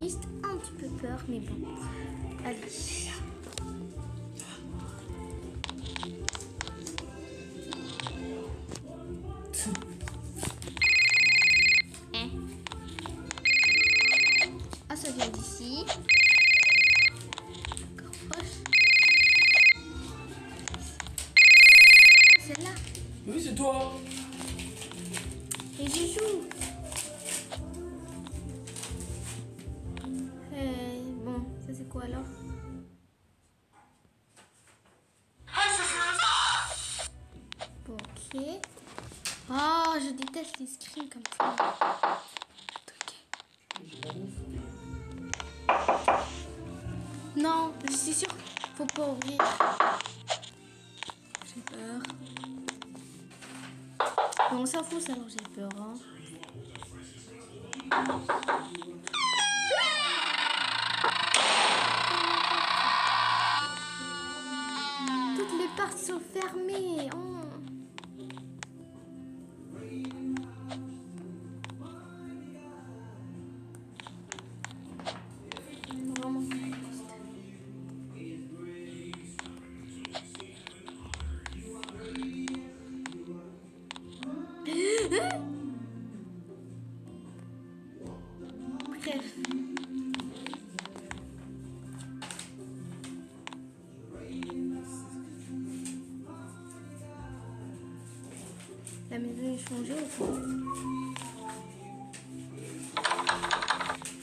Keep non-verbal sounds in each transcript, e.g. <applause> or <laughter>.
Juste un petit peu peur, mais bon. Allez. Hein Ah, ça vient d'ici. Encore proche. Ah, celle-là. Oui, c'est toi. Et je Oh, je déteste les screens comme ça. Non, je suis sûre qu'il faut pas ouvrir. J'ai peur. Bon, on s'en fout, ça, alors j'ai peur. Hein. Toutes les portes sont fermées. La maison est changée ou pas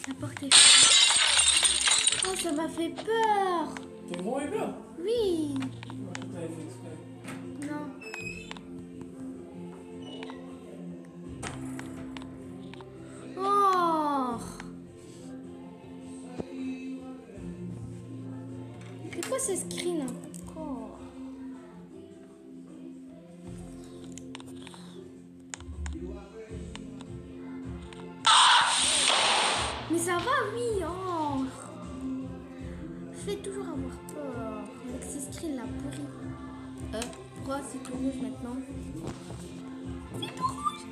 La porte est fermée. Oh, ça m'a fait peur T'as vraiment eu peur Oui. Non. Oh C'est quoi ce screen ça va, oui. Oh. Fais toujours avoir peur avec ces screens là pourris. Euh, pourquoi c'est tout rouge maintenant? C'est tout rouge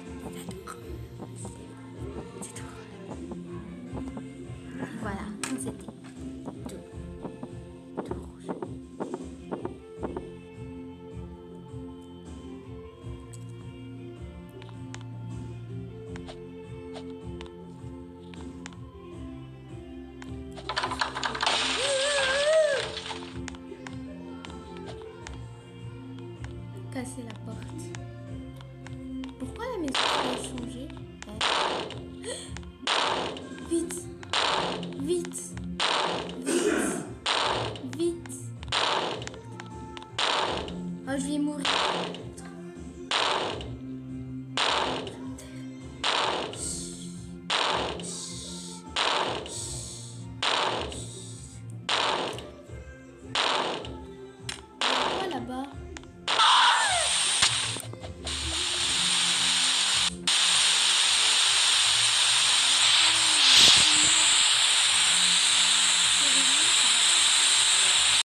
Casser la porte. Pourquoi la maison a changé? <gasps> Vite Vite Vite Vite Oh, je vais mourir.